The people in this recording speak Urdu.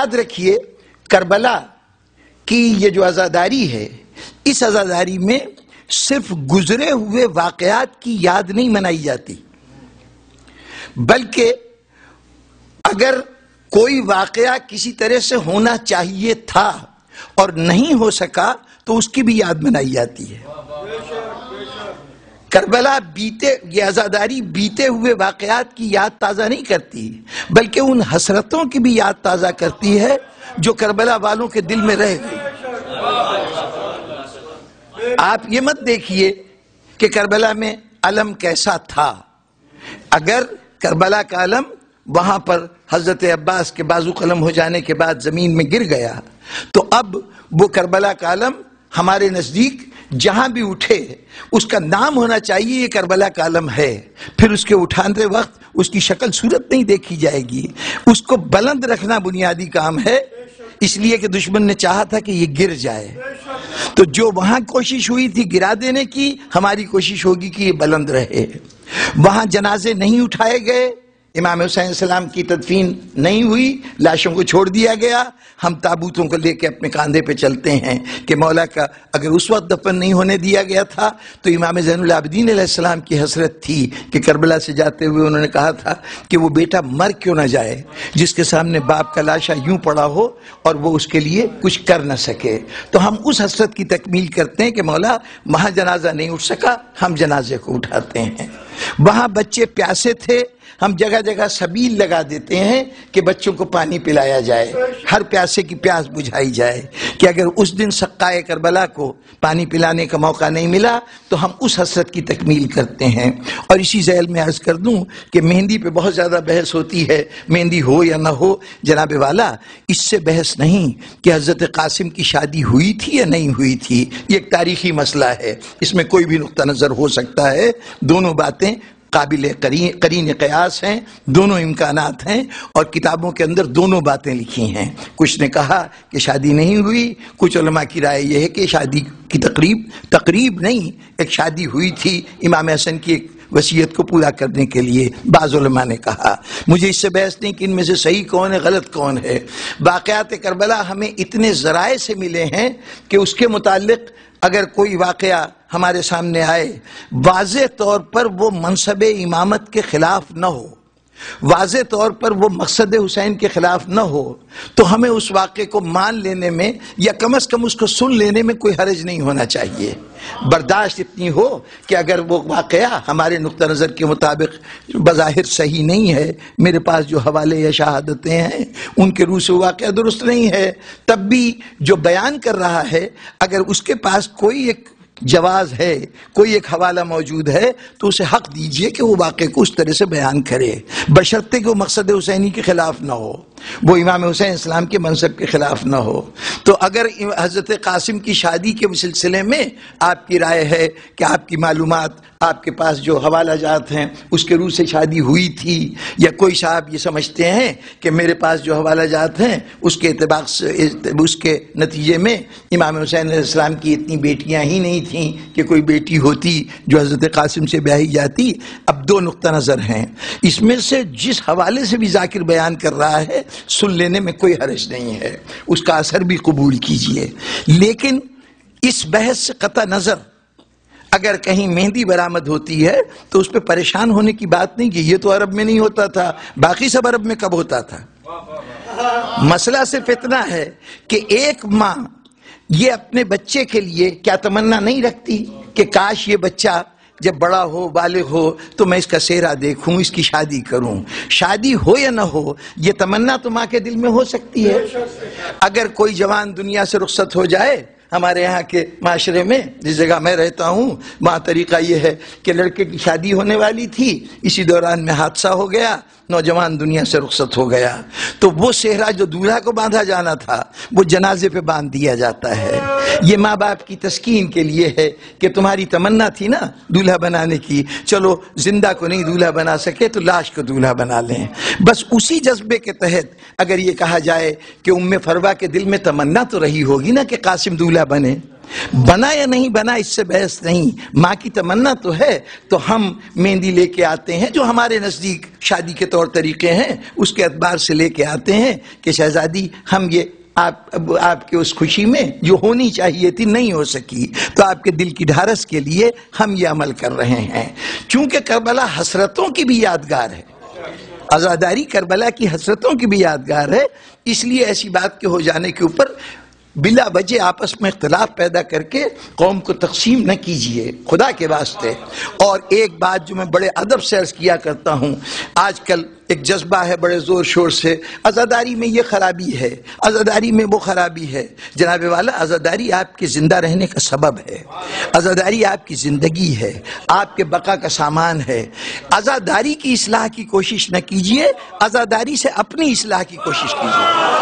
یاد رکھیے، کربلا کی یہ جو ازاداری ہے، اس ازاداری میں صرف گزرے ہوئے واقعات کی یاد نہیں منائی جاتی۔ بلکہ اگر کوئی واقعہ کسی طرح سے ہونا چاہیے تھا اور نہیں ہو سکا، تو اس کی بھی یاد منائی جاتی ہے۔ کربلا بیتے یہ ازاداری بیتے ہوئے واقعات کی یاد تازہ نہیں کرتی، بلکہ ان حسرتوں کی بھی یاد تازہ کرتی ہے جو کربلا والوں کے دل میں رہ گئی۔ آپ یہ مت دیکھیے کہ کربلا میں علم کیسا تھا۔ اگر کربلا کا علم وہاں پر حضرت عباس کے بازو قلم ہو جانے کے بعد زمین میں گر گیا، تو اب وہ کربلا کا علم ہمارے نزدیک جہاں بھی اٹھے، اس کا نام ہونا چاہیے، یہ کربلا کا علم ہے۔ پھر اس کے اٹھانے وقت اس کی شکل صورت نہیں دیکھی جائے گی۔ اس کو بلند رکھنا بنیادی کام ہے۔ اس لیے کہ دشمن نے چاہا تھا کہ یہ گر جائے۔ تو جو وہاں کوشش ہوئی تھی گرا دینے کی، ہماری کوشش ہوگی کہ یہ بلند رہے۔ وہاں جنازے نہیں اٹھائے گئے۔ امام حسین السلام کی تدفین نہیں ہوئی، لاشوں کو چھوڑ دیا گیا۔ ہم تابوتوں کو لے کے اپنے کاندھے پہ چلتے ہیں کہ مولا کا اگر اس وقت دفن نہیں ہونے دیا گیا تھا تو امام زین العابدین علیہ السلام کی حسرت تھی کہ کربلا سے جاتے ہوئے انہوں نے کہا تھا کہ وہ بیٹا مر کیوں نہ جائے، جس کے سامنے باپ کا لاشا یوں پڑا ہو اور وہ اس کے لیے کچھ کر نہ سکے۔ تو ہم اس حسرت کی تکمیل کرتے ہیں کہ مولا وہاں جنازہ نہیں اٹھ سکا، ہم جنازے کو اٹھاتے ہیں۔ وہاں بچے پیاسے تھے، ہم جگہ جگہ سبیل لگا دیتے ہیں کہ بچوں کو پانی پلایا جائے، ہر پیاسے کی پیاس بجھائی جائے کہ اگر اس دن سقائے کربلا کو پانی پلانے کا موقع نہیں ملا تو ہم اس حسرت کی تکمیل کرتے ہیں۔ اور اسی ذیل میں عرض کر دوں کہ مہندی پہ بہت زیادہ بحث ہوتی ہے، مہندی ہو یا نہ ہو، جناب والا، اس سے بحث نہیں کہ حضرت قاسم کی شادی ہوئی تھی یا نہیں ہوئی تھی، یہ ایک تاریخی مسئلہ ہے۔ اس میں کوئی بھی نقطہ نظر ہو سکتا ہے۔ دونوں باتیں قابل قرین قیاس ہیں، دونوں امکانات ہیں اور کتابوں کے اندر دونوں باتیں لکھی ہیں۔ کچھ نے کہا کہ شادی نہیں ہوئی، کچھ علماء کی رائے یہ ہے کہ شادی کی تقریب تقریب نہیں، ایک شادی ہوئی تھی، امام حسن کی ایک وسیعت کو پورا کرنے کے لیے بعض علماء نے کہا۔ مجھے اس سے بحث نہیں کہ ان میں سے صحیح کون ہے، غلط کون ہے۔ واقعات کربلا ہمیں اتنے ذرائع سے ملے ہیں کہ اس کے متعلق اگر کوئی واقعہ ہمارے سامنے آئے، واضح طور پر وہ منصب امامت کے خلاف نہ ہو۔ واضح طور پر وہ مقصد حسین کے خلاف نہ ہو، تو ہمیں اس واقعے کو مان لینے میں یا کم از کم اس کو سن لینے میں کوئی حرج نہیں ہونا چاہیے۔ برداشت اتنی ہو کہ اگر وہ واقعہ ہمارے نقطہ نظر کے مطابق بظاہر صحیح نہیں ہے، میرے پاس جو حوالے یا شہادتیں ہیں، ان کے روح سے واقعہ درست نہیں ہے۔ تب بھی جو بیان کر رہا ہے، اگر اس کے پاس کوئی ایک جواز ہے، کوئی ایک حوالہ موجود ہے، تو اسے حق دیجیے کہ وہ واقعے کو اس طرح سے بیان کرے۔ بشرطے کہ وہ مقصد حسینی کے خلاف نہ ہو، وہ امام حسین اسلام کے منصب کے خلاف نہ ہو۔ تو اگر حضرت قاسم کی شادی کے سلسلے میں آپ کی رائے ہے کہ آپ کی معلومات آپ کے پاس جو حوالہ جات ہیں، اس کے روح سے شادی ہوئی تھی، یا کوئی صاحب یہ سمجھتے ہیں کہ میرے پاس جو حوالہ جات ہیں، اس کے اعتبار سے، اس کے نتیجے میں امام حسین علیہ السلام کی اتنی بیٹیاں ہی نہیں تھیں کہ کوئی بیٹی ہوتی جو حضرت قاسم سے بیاہی جاتی۔ اب دو نقطہ نظر ہیں۔ اس میں سے جس حوالے سے بھی ذاکر بیان کر رہا ہے، سن لینے میں کوئی حرج نہیں ہے۔ اس کا اثر بھی قبول کیجیے۔ لیکن اس بحث سے قطع نظر، اگر کہیں مہندی برآمد ہوتی ہے تو اس پہ پریشان ہونے کی بات نہیں کہ یہ تو عرب میں نہیں ہوتا تھا، باقی سب عرب میں کب ہوتا تھا۔ مسئلہ صرف اتنا ہے کہ ایک ماں یہ اپنے بچے کے لیے کیا تمنا نہیں رکھتی کہ کاش یہ بچہ جب بڑا ہو بالغ ہو تو میں اس کا سیرا دیکھوں اس کی شادی کروں۔ شادی ہو یا نہ ہو یہ تمنا تو ماں کے دل میں ہو سکتی ہے۔ اگر کوئی جوان دنیا سے رخصت ہو جائے ہمارے یہاں کے معاشرے میں، جس جگہ میں رہتا ہوں، وہاں طریقہ یہ ہے کہ لڑکے کی شادی ہونے والی تھی، اسی دوران میں حادثہ ہو گیا، نوجوان دنیا سے رخصت ہو گیا۔ تو وہ صحرا جو دولہا کو باندھا جانا تھا، وہ جنازے پہ باندھ دیا جاتا ہے۔ یہ ماں باپ کی تسکین کے لیے ہے کہ تمہاری تمنا تھی نا دولہا بنانے کی۔ چلو، زندہ کو نہیں دولہا بنا سکے تو لاش کو دولہا بنا لیں۔ بس اسی جذبے کے تحت اگر یہ کہا جائے کہ ام فروا کے دل میں تمنا تو رہی ہوگی نا کہ قاسم دولہا بنے؟ بنا یا نہیں بنا اس سے بحث نہیں۔ ماں کی تمنا تو ہے، تو ہم مہندی لے کے آتے ہیں، جو ہمارے نزدیک شادی کے طور طریقے ہیں، اس کے اعتبار سے لے کے آتے ہیں کہ شہزادی، ہم یہ آپ آپ کے اس خوشی میں جو ہونی چاہیے تھی نہیں ہو سکی۔ تو آپ کے دل کی ڈھارس کے لیے ہم یہ عمل کر رہے ہیں۔ چونکہ کربلا حسرتوں کی بھی یادگار ہے۔ ازاداری کربلا کی حسرتوں کی بھی یادگار ہے۔ اس لیے ایسی بات کے ہو جانے کے اوپر بلا وجہ آپس میں اختلاف پیدا کر کے قوم کو تقسیم نہ کیجیے، خدا کے واسطے۔ اور ایک بات جو میں بڑے ادب سے عرض کیا کرتا ہوں، آج کل ایک جذبہ ہے بڑے زور شور سے ازاداری میں یہ خرابی ہے ازاداری میں وہ خرابی ہے۔ جناب والا ازاداری آپ کے زندہ رہنے کا سبب ہے ازاداری آپ کی زندگی ہے، آپ کے بقا کا سامان ہے۔ ازاداری کی اصلاح کی کوشش نہ کیجیے ازاداری سے اپنی اصلاح کی کوشش کیجیے۔